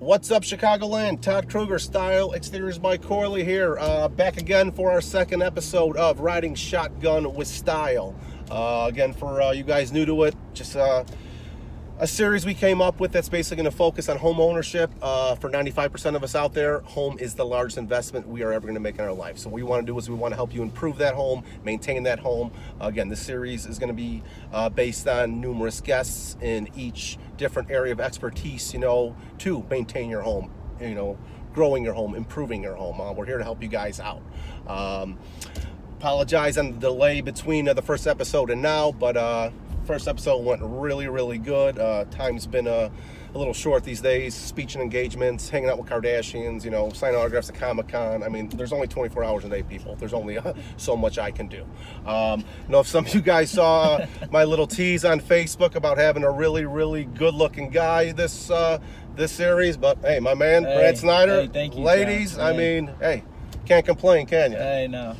What's up, Chicagoland? Todd Kruger, Style Exteriors by Corley here. Uh, back again for our second episode of Riding Shotgun with Style. Uh, again, for uh, you guys new to it, just uh, a series we came up with that's basically going to focus on home ownership. Uh, for 95% of us out there, home is the largest investment we are ever going to make in our life. So what we want to do is we want to help you improve that home, maintain that home. Again, this series is going to be uh, based on numerous guests in each different area of expertise, you know, to maintain your home, you know, growing your home, improving your home. Uh, we're here to help you guys out. Um, apologize on the delay between uh, the first episode and now, but uh, first episode went really, really good. Uh, time's been a, a, little short these days. Speech and engagements, hanging out with Kardashians, you know, signing autographs at Comic Con. I mean, there's only 24 hours a day, people. There's only uh, so much I can do. Um, know if some of you guys saw my little tease on Facebook about having a really, really good-looking guy this uh, this series, but hey, my man, hey, Brad Snyder, hey, thank you, ladies, I mean, hey, can't complain, can you? Hey, no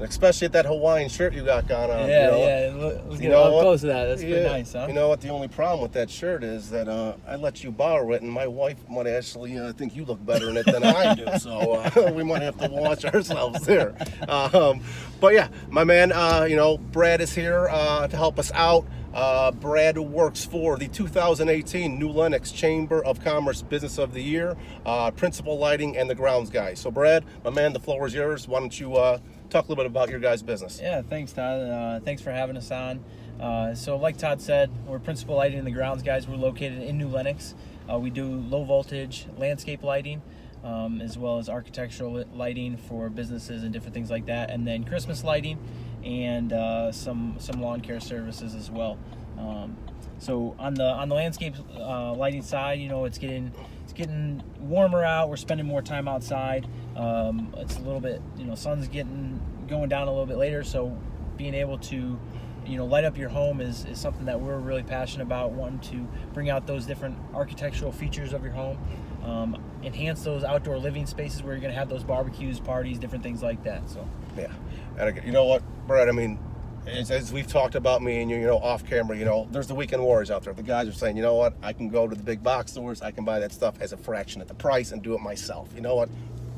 especially at that Hawaiian shirt you got gone on. Yeah, you know, yeah. Let's get up close to that. That's yeah. pretty nice, huh? You know what? The only problem with that shirt is that uh, I let you borrow it, and my wife might actually uh, think you look better in it than I do. So uh, we might have to watch ourselves there. Um, but yeah, my man, uh, you know, Brad is here uh, to help us out. Uh, Brad works for the 2018 New Lenox Chamber of Commerce Business of the Year, uh, Principle Lighting, and the Grounds Guy. So, Brad, my man, the floor is yours. Why don't you uh, talk a little bit about your guys' business? Yeah, thanks, Todd. Uh, thanks for having us on. Uh, so, like Todd said, we're Principle Lighting and the Grounds Guys. We're located in New Lenox. Uh, we do low voltage landscape lighting. Um, as well as architectural lighting for businesses and different things like that, and then Christmas lighting and uh, some some lawn care services as well. Um, so on the on the landscape uh, lighting side, you know, it's getting it's getting warmer out. We're spending more time outside. Um, it's a little bit, you know, sun's getting going down a little bit later. So being able to you know light up your home is, is something that we're really passionate about wanting to bring out those different architectural features of your home um, enhance those outdoor living spaces where you're going to have those barbecues parties different things like that so yeah and you know what brett i mean as, as, we've talked about me and you, you know, off camera, you know, there's the weekend warriors out there. The guys are saying, you know what, I can go to the big box stores, I can buy that stuff as a fraction of the price and do it myself. You know what?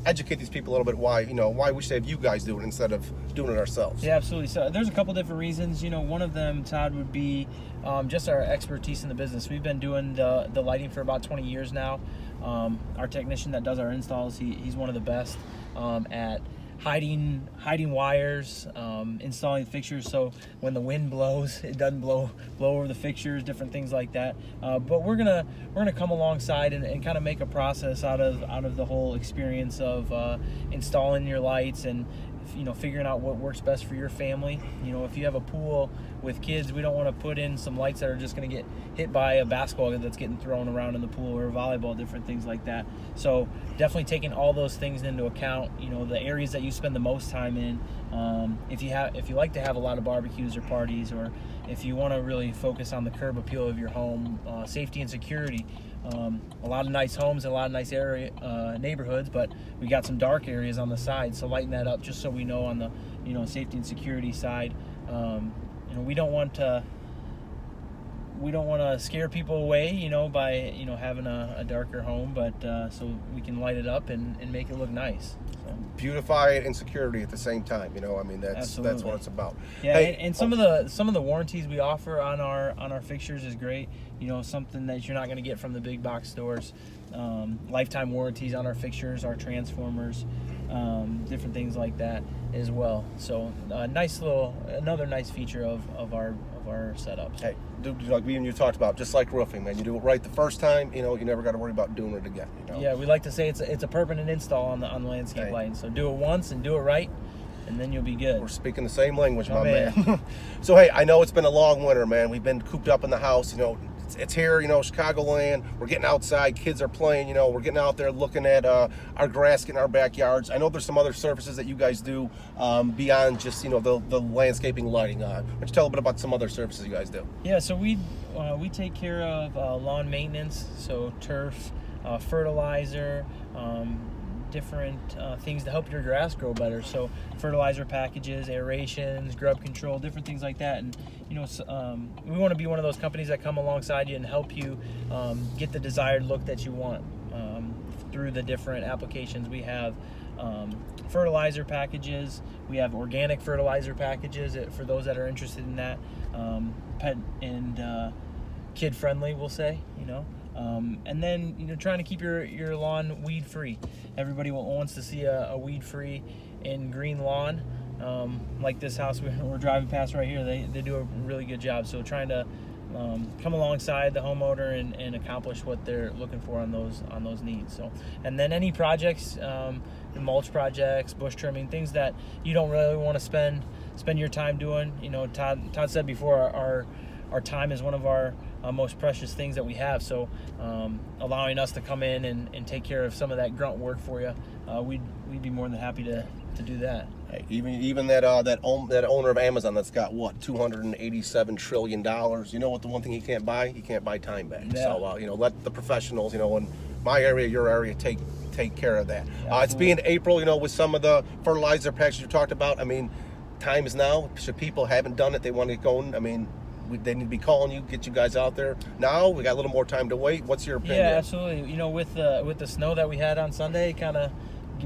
Educate these people a little bit why, you know, why we should have you guys do it instead of doing it ourselves. Yeah, absolutely. So there's a couple different reasons. You know, one of them, Todd, would be um, just our expertise in the business. We've been doing the, the lighting for about 20 years now. Um, our technician that does our installs, he, he's one of the best um, at hiding hiding wires, um, installing fixtures so when the wind blows, it doesn't blow blow over the fixtures, different things like that. Uh, but we're gonna we're gonna come alongside and, and kind of make a process out of out of the whole experience of uh, installing your lights and you know figuring out what works best for your family. You know if you have a pool with kids we don't want to put in some lights that are just going to get hit by a basketball that's getting thrown around in the pool or volleyball different things like that. So definitely taking all those things into account you know the areas that you spend the most time in. Um, if you have if you like to have a lot of barbecues or parties or if you want to really focus on the curb appeal of your home uh, safety and security um, a lot of nice homes a lot of nice area uh, neighborhoods, but we got some dark areas on the side. So lighten that up just so we know on the you know safety and security side. Um, you know we don't want to we don't want to scare people away, you know, by you know having a, a darker home, but uh, so we can light it up and, and make it look nice. So. Beautify it and security at the same time. You know, I mean that's Absolutely. that's what it's about. Yeah, hey, and, and, some oh. of the some of the warranties we offer on our on our fixtures is great. You know, something that you're not going to get from the big box stores. Um, lifetime warranties on our fixtures, our transformers, um, different things like that as well. So, uh, nice little another nice feature of, of our of our setups. Hey, like me and you talked about, just like roofing, man. You do it right the first time, you know, you never got to worry about doing it again. You know? Yeah, we like to say it's a, it's a permanent install on the on the landscape hey. lighting. So do it once and do it right, and then you'll be good. We're speaking the same language, oh, my man. man. so hey, I know it's been a long winter, man. We've been cooped up in the house, you know it's, it's here, you know, Chicagoland. We're getting outside. Kids are playing, you know. We're getting out there looking at uh, our grass in our backyards. I know there's some other services that you guys do um, beyond just, you know, the, the landscaping lighting. Uh, why don't you tell a bit about some other services you guys do? Yeah, so we, uh, we take care of uh, lawn maintenance, so turf, uh, fertilizer, um, different uh, things to help your grass grow better. So fertilizer packages, aerations, grub control, different things like that. And you know, um, we want to be one of those companies that come alongside you and help you um, get the desired look that you want um, through the different applications. We have um, fertilizer packages. We have organic fertilizer packages for those that are interested in that. Um, pet and uh, kid friendly, we'll say. You know. Um, and then you know trying to keep your, your lawn weed free. Everybody wants to see a, a weed free and green lawn. Um, like this house we're, driving past right here, they, they do a really good job. So trying to um, come alongside the homeowner and, and, accomplish what they're looking for on those on those needs. So, and then any projects, um, mulch projects, bush trimming, things that you don't really want to spend spend your time doing. You know, Todd Todd said before our our, our time is one of our uh, most precious things that we have. So, um, allowing us to come in and, and take care of some of that grunt work for you, uh, we'd we'd be more than happy to to do that. Hey, even even that uh, that own, that owner of Amazon that's got what 287 trillion dollars. You know what? The one thing he can't buy, he can't buy time back. Yeah. So uh, you know, let the professionals, you know, in my area, your area, take take care of that. Uh, it's being April, you know, with some of the fertilizer packs you talked about. I mean, time is now. Should people haven't done it, they want to get going. I mean, we, they need to be calling you, get you guys out there now. We got a little more time to wait. What's your opinion? Yeah, absolutely. You know, with the with the snow that we had on Sunday, kind of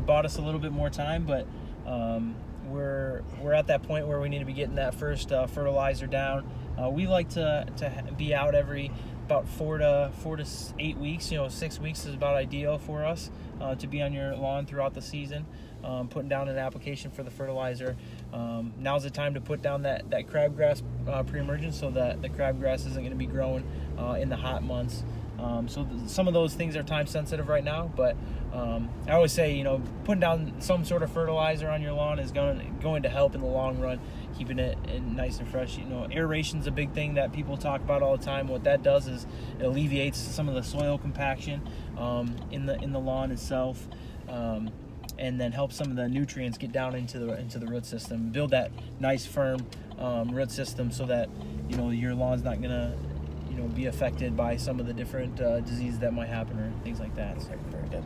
bought us a little bit more time, but um, we're we're at that point where we need to be getting that first uh, fertilizer down. Uh, we like to to be out every about four to four to eight weeks. You know, six weeks is about ideal for us uh, to be on your lawn throughout the season. Um, putting down an application for the fertilizer. Um, now's the time to put down that that crabgrass uh, pre-emergence so that the crabgrass isn't going to be growing uh, in the hot months. Um, so some of those things are time sensitive right now, but um, I always say, you know, putting down some sort of fertilizer on your lawn is going going to help in the long run, keeping it nice and fresh. You know, aeration's a big thing that people talk about all the time. What that does is it alleviates some of the soil compaction um, in the in the lawn itself. And then help some of the nutrients get down into the into the root system, build that nice firm um, root system, so that you know your lawn's not gonna you know be affected by some of the different uh, diseases that might happen or things like that. So.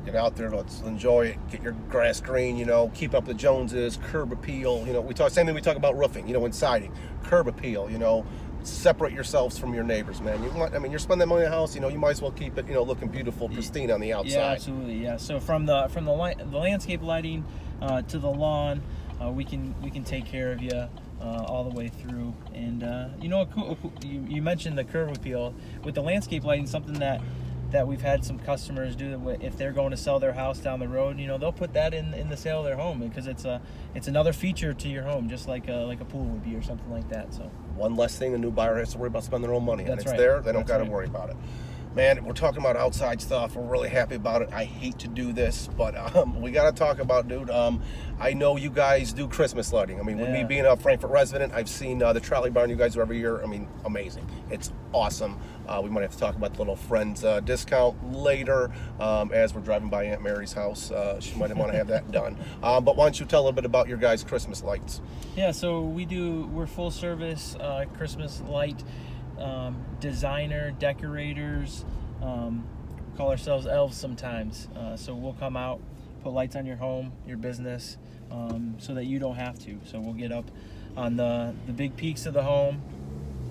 Get out there, let's enjoy it. Get your grass green. You know, keep up the Joneses, curb appeal. You know, we talk same thing we talk about roofing. You know, and siding, curb appeal. You know, separate yourselves from your neighbors, man. You want, I mean, you're spending money on a house. You know, you might as well keep it. You know, looking beautiful, pristine on the outside. Yeah, absolutely. Yeah. So from the from the light, the landscape lighting uh, to the lawn, uh, we can we can take care of you uh, all the way through. And uh, you know, you, you mentioned the curb appeal with the landscape lighting, something that that we've had some customers do if they're going to sell their house down the road you know they'll put that in in the sale of their home because it's a it's another feature to your home just like a like a pool would be or something like that so one less thing the new buyer has to worry about spending their own money and it's right. there they don't got to right. worry about it man, we're talking about outside stuff. We're really happy about it. I hate to do this, but um, we got to talk about, dude. Um, I know you guys do Christmas lighting. I mean, yeah. with me being a Frankfort resident, I've seen uh, the trolley barn you guys do every year. I mean, amazing. It's awesome. Uh, we might have to talk about the little friends uh, discount later um, as we're driving by Aunt Mary's house. Uh, she might want to have that done. Um, but why don't you tell a little bit about your guys' Christmas lights? Yeah, so we do, we're full service uh, Christmas light um, designer, decorators. Um, call ourselves elves sometimes. Uh, so we'll come out, put lights on your home, your business, um, so that you don't have to. So we'll get up on the, the big peaks of the home,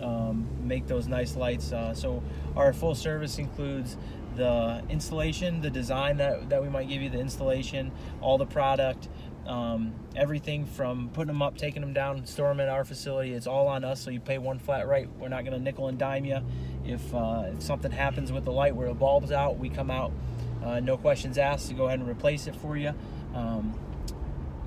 um, make those nice lights. Uh, so our full service includes the installation, the design that, that we might give you, the installation, all the product, um, everything from putting them up, taking them down, storing them at our facility, it's all on us. So you pay one flat rate. We're not going to nickel and dime you. If, uh, if, something happens with the light where the bulb's out, we come out, uh, no questions asked, to go ahead and replace it for you. Um,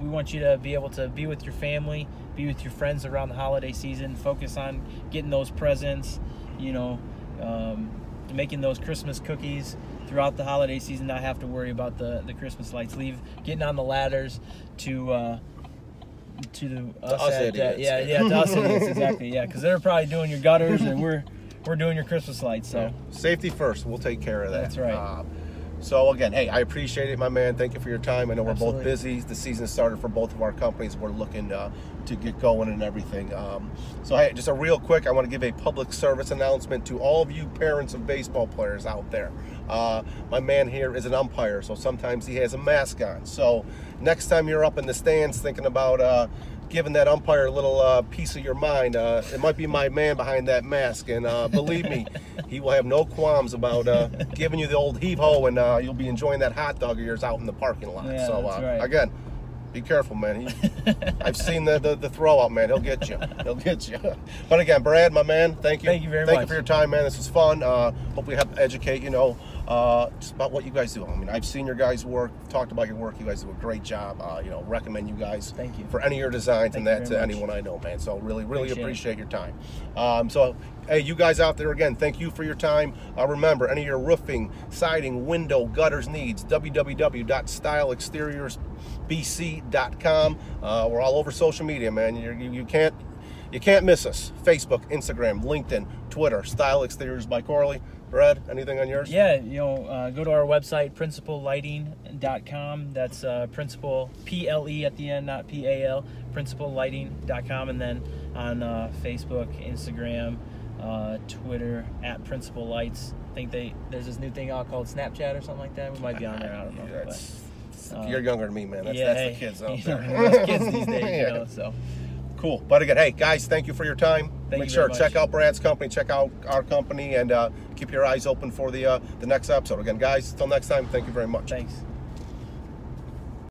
we want you to be able to be with your family, be with your friends around the holiday season, focus on getting those presents, you know, um, making those Christmas cookies throughout the holiday season, not have to worry about the, the Christmas lights. Leave getting on the ladders to uh, to the us, us at, uh, yeah yeah to us idiots exactly yeah because they're probably doing your gutters and we're we're doing your Christmas lights. So safety first. We'll take care of that. That's right. Uh, so again, hey, I appreciate it, my man. Thank you for your time. I know we're Absolutely. both busy. The season started for both of our companies. We're looking uh, to get going and everything. Um, so hey, just a real quick, I want to give a public service announcement to all of you parents of baseball players out there. Uh, my man here is an umpire, so sometimes he has a mask on. So next time you're up in the stands thinking about uh, giving that umpire a little uh, piece of your mind. Uh, it might be my man behind that mask, and uh, believe me, he will have no qualms about uh, giving you the old heave ho, and uh, you'll be enjoying that hot dog of yours out in the parking lot. Yeah, so uh, right. again, be careful, man. He, I've seen the, the the throw out, man. He'll get you. He'll get you. But again, Brad, my man, thank you. Thank you very thank much. Thank you for your time, man. This was fun. Uh, hope we helped educate you know uh, just about what you guys do. I mean, I've seen your guys' work, talked about your work. You guys do a great job. Uh, you know, recommend you guys Thank you. for any of your designs Thank and that to much. anyone I know, man. So really, really Appreciate appreciate your time. Um, so, hey, you guys out there again, thank you for your time. Uh, remember, any of your roofing, siding, window, gutters needs, www.styleexteriorsbc.com. Uh, we're all over social media, man. You're, you you can't you can't miss us. Facebook, Instagram, LinkedIn, Twitter. Style Exteriors by Corley. Brad, anything on yours? Yeah, you know, uh, go to our website, principlelighting.com. That's uh, principle, P L E at the end, not P A L, principlelighting.com. And then on uh, Facebook, Instagram, uh, Twitter, at Principle Lights. I think they there's this new thing out called Snapchat or something like that. We might be on there. I don't know. Yeah, but, uh, you're younger than me, man. That's, yeah, that's hey, the kids out you there. know, kids these days, Yeah. you know. So Cool. But again, hey guys, thank you for your time. Thank Make you sure check out Brad's company, check out our company, and uh, keep your eyes open for the uh, the next episode. Again, guys, till next time, thank you very much. thanks.